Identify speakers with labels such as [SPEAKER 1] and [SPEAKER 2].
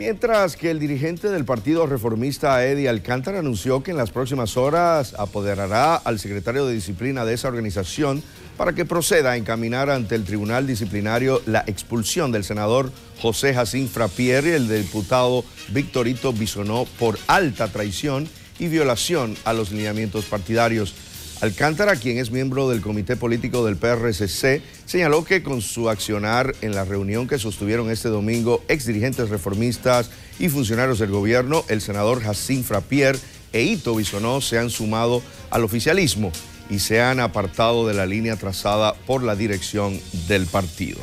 [SPEAKER 1] Mientras que el dirigente del Partido Reformista, Eddie Alcántara, anunció que en las próximas horas apoderará al secretario de disciplina de esa organización para que proceda a encaminar ante el Tribunal Disciplinario la expulsión del senador José Jacín Frappier y el diputado Victorito Bisonó por alta traición y violación a los lineamientos partidarios. Alcántara, quien es miembro del Comité Político del PRCC, señaló que con su accionar en la reunión que sostuvieron este domingo exdirigentes reformistas y funcionarios del gobierno, el senador Jacín Frappier e Ito Bisonó se han sumado al oficialismo y se han apartado de la línea trazada por la dirección del partido.